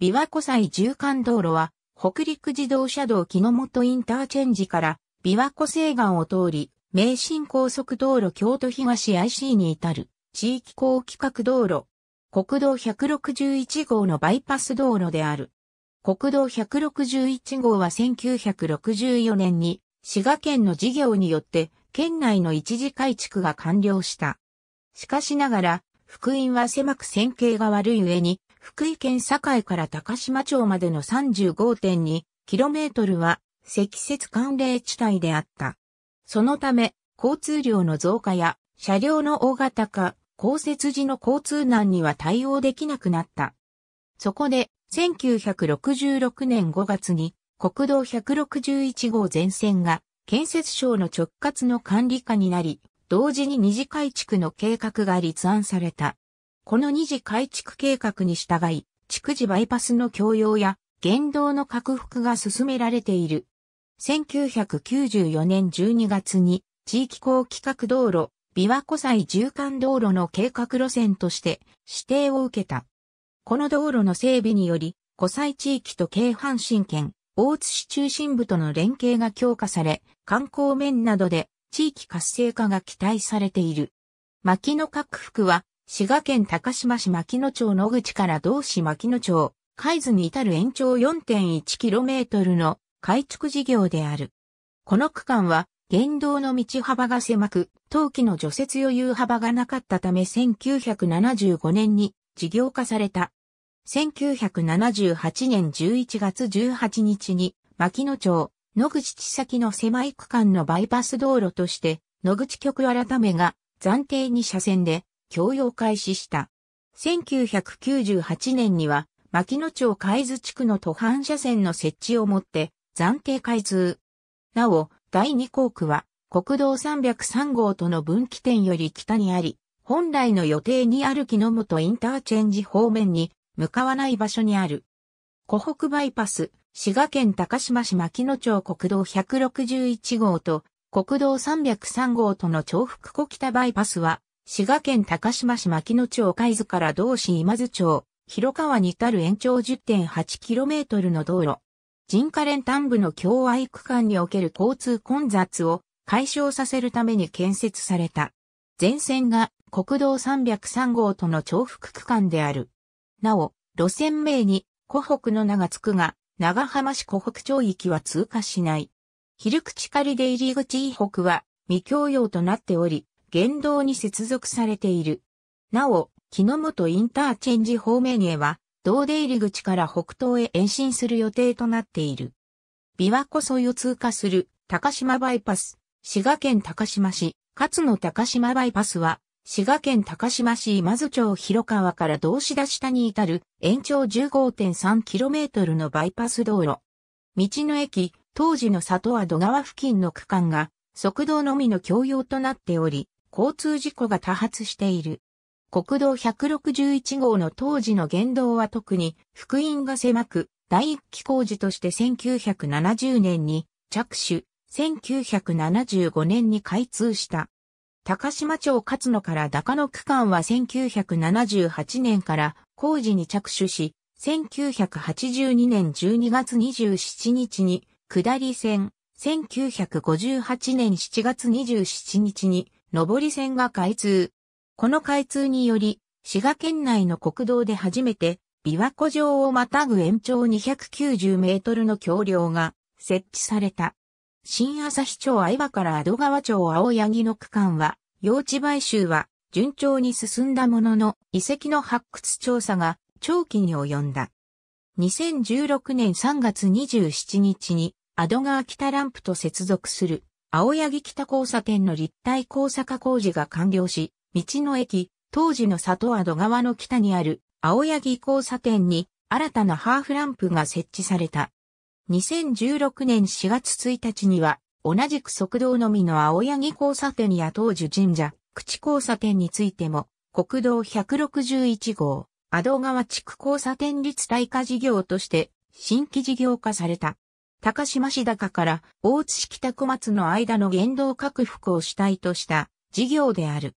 琵琶湖西縦貫道路は、北陸自動車道木の本インターチェンジから琵琶湖西岸を通り、名神高速道路京都東 IC に至る地域高規格道路。国道161号のバイパス道路である。国道161号は1964年に滋賀県の事業によって県内の一時改築が完了した。しかしながら、福音は狭く線形が悪い上に、福井県境から高島町までの 35.2km は積雪寒冷地帯であった。そのため、交通量の増加や車両の大型化、降雪時の交通難には対応できなくなった。そこで、1966年5月に国道161号全線が建設省の直轄の管理下になり、同時に二次改築の計画が立案された。この二次改築計画に従い、築地バイパスの共用や言動の拡幅が進められている。1994年12月に地域高規格道路、琵琶湖西縦貫道路の計画路線として指定を受けた。この道路の整備により、湖西地域と京阪神県、大津市中心部との連携が強化され、観光面などで地域活性化が期待されている。牧野各幅は、滋賀県高島市牧野町野口から同市牧野町、海津に至る延長 4.1km の改築事業である。この区間は、現道の道幅が狭く、冬季の除雪余裕幅がなかったため1975年に事業化された。1978年11月18日に、牧野町、野口地先の狭い区間のバイパス道路として、野口局改めが暫定に車線で供用開始した。1998年には、牧野町海津地区の途半車線の設置をもって暫定開通。なお、第2校区は国道303号との分岐点より北にあり、本来の予定にある木の本インターチェンジ方面に向かわない場所にある。湖北バイパス、滋賀県高島市牧野町国道161号と国道303号との重複小北バイパスは、滋賀県高島市牧野町海津から同市今津町、広川に至る延長 10.8km の道路。人家連端部の共愛区間における交通混雑を解消させるために建設された。全線が国道303号との重複区間である。なお、路線名に湖北の名が付くが、長浜市湖北町域は通過しない。昼口仮出入り口以北は未共用となっており、現道に接続されている。なお、木の本インターチェンジ方面へは、道出入り口から北東へ延伸する予定となっている。琵琶湖沿いを通過する高島バイパス、滋賀県高島市、勝野高島バイパスは、滋賀県高島市今津町広川から同志田下に至る延長 15.3km のバイパス道路。道の駅、当時の里和戸川付近の区間が側道のみの共用となっており、交通事故が多発している。国道161号の当時の言動は特に福音が狭く、第一期工事として1970年に着手、1975年に開通した。高島町勝野から高野区間は1978年から工事に着手し、1982年12月27日に下り線、1958年7月27日に上り線が開通。この開通により、滋賀県内の国道で初めて、琵琶湖上をまたぐ延長290メートルの橋梁が設置された。新朝日町相場から阿戸川町青柳の区間は、用地買収は順調に進んだものの、遺跡の発掘調査が長期に及んだ。2016年3月27日に、アド川北ランプと接続する、青柳北交差点の立体交差化工事が完了し、道の駅、当時の里アド川の北にある、青柳交差点に、新たなハーフランプが設置された。2016年4月1日には、同じく側道のみの青柳交差点や当樹神社、口交差点についても、国道161号、アド川地区交差点立体化事業として新規事業化された。高島市高から大津市北小松の間の原道拡幅を主体とした事業である。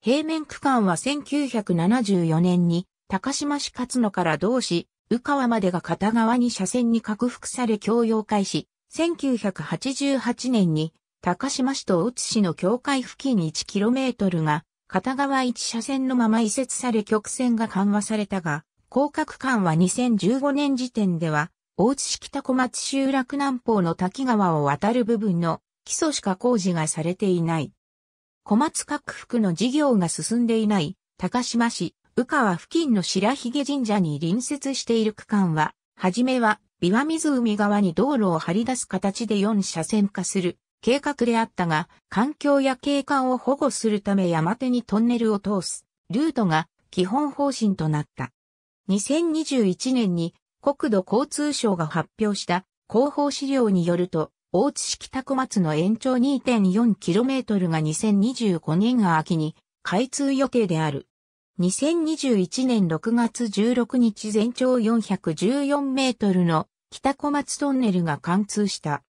平面区間は1974年に高島市勝野から同市宇川までが片側に車線に拡幅され供用開始。1988年に高島市と大津市の境界付近 1km が片側1車線のまま移設され曲線が緩和されたが、広角間は2015年時点では、大津市北小松集落南方の滝川を渡る部分の基礎しか工事がされていない。小松各福の事業が進んでいない高島市、宇川付近の白髭神社に隣接している区間は、はじめは、琵琶湖側に道路を張り出す形で4車線化する計画であったが、環境や景観を保護するため山手にトンネルを通すルートが基本方針となった。2021年に国土交通省が発表した広報資料によると、大津市北小松の延長 2.4km が2025年秋に開通予定である。2021年6月16日全長414メートルの北小松トンネルが貫通した。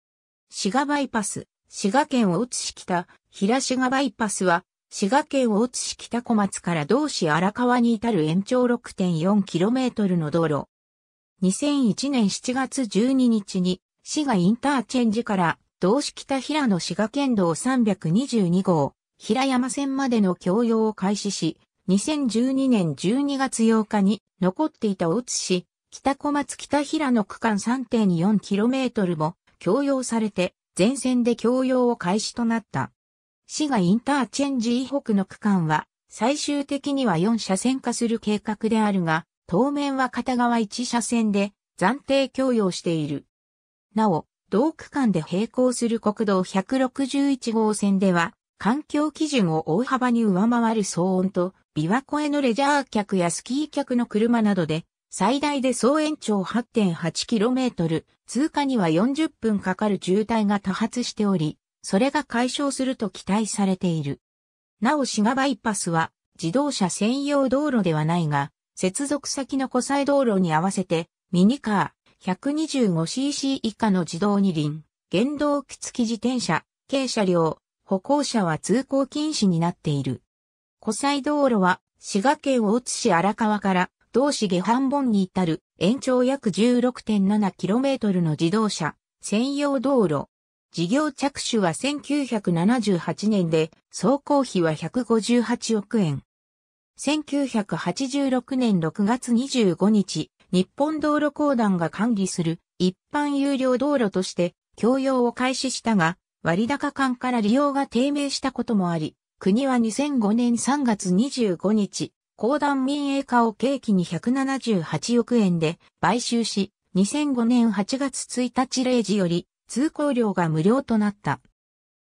滋賀バイパス、滋賀県大津市北、平滋賀バイパスは、滋賀県大津市北小松から同市荒川に至る延長 6.4km の道路。2001年7月12日に滋賀インターチェンジから同志北平野滋賀県道322号、平山線までの供用を開始し、2012年12月8日に残っていた大津市、北小松北平野区間 3.4km も供用されて、全線で供用を開始となった。滋賀インターチェンジ以北の区間は、最終的には4車線化する計画であるが、当面は片側1車線で暫定供用している。なお、同区間で並行する国道161号線では、環境基準を大幅に上回る騒音と、琵琶湖へのレジャー客やスキー客の車などで、最大で総延長 8.8km、通過には40分かかる渋滞が多発しており、それが解消すると期待されている。なお、滋賀バイパスは、自動車専用道路ではないが、接続先の湖西道路に合わせて、ミニカー、125cc 以下の自動二輪、原動機付き自転車、軽車両、歩行者は通行禁止になっている。湖西道路は、滋賀県大津市荒川から、同市下半本に至る延長約 16.7km の自動車、専用道路。事業着手は1978年で、総工費は158億円。1986年6月25日、日本道路公団が管理する一般有料道路として供用を開始したが、割高間から利用が低迷したこともあり、国は2005年3月25日、公団民営化を契機に178億円で買収し、2005年8月1日0時より通行料が無料となった。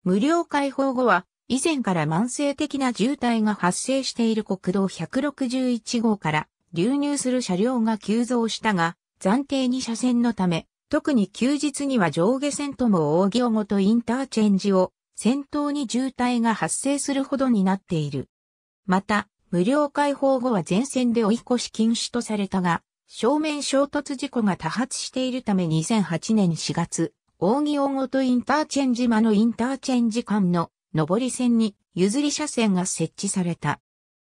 無料開放後は以前から慢性的な渋滞が発生している国道161号から流入する車両が急増したが、暫定2車線のため、特に休日には上下線とも大行ごとインターチェンジを先頭に渋滞が発生するほどになっている。また、無料開放後は全線で追い越し禁止とされたが、正面衝突事故が多発しているため2008年4月、大木大ごとインターチェンジ間のインターチェンジ間の上り線に譲り車線が設置された。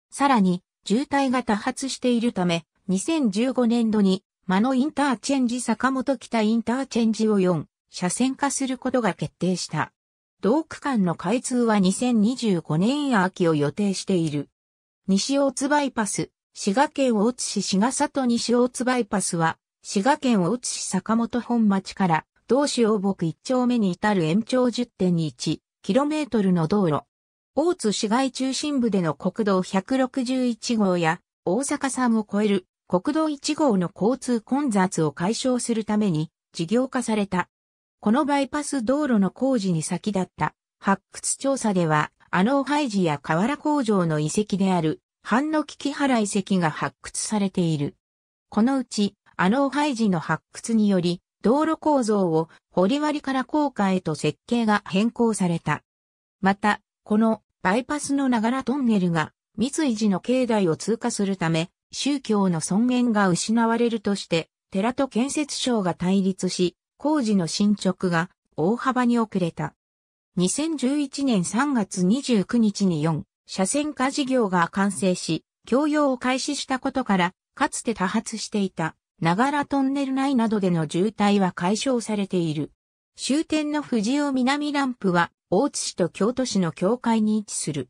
さらに、渋滞が多発しているため、2015年度に、間のインターチェンジ坂本北インターチェンジを4、車線化することが決定した。同区間の開通は2025年秋を予定している。西大津バイパス、滋賀県大津市滋賀里西大津バイパスは、滋賀県大津市坂本本町から、同市大木一丁目に至る延長10.1 10.21km の道路。大津市街中心部での国道161号や大阪山を越える国道1号の交通混雑を解消するために事業化された。このバイパス道路の工事に先立った発掘調査では、あのハイジや河原工場の遺跡である、半の木木原遺跡が発掘されている。このうち、あのハイジの発掘により、道路構造を堀割から高架へと設計が変更された。また、このバイパスのながらトンネルが三井寺の境内を通過するため、宗教の尊厳が失われるとして、寺と建設省が対立し、工事の進捗が大幅に遅れた。2011年3月29日に4、車線化事業が完成し、供用を開始したことから、かつて多発していたながらトンネル内などでの渋滞は解消されている。終点の藤尾南ランプは、大津市と京都市の境界に位置する。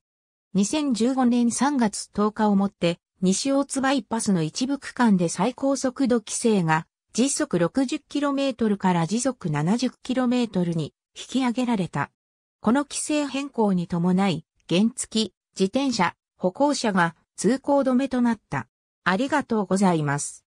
2015年3月10日をもって、西大津バイパスの一部区間で最高速度規制が、時速 60km から時速 70km に引き上げられた。この規制変更に伴い、原付、自転車、歩行者が通行止めとなった。ありがとうございます。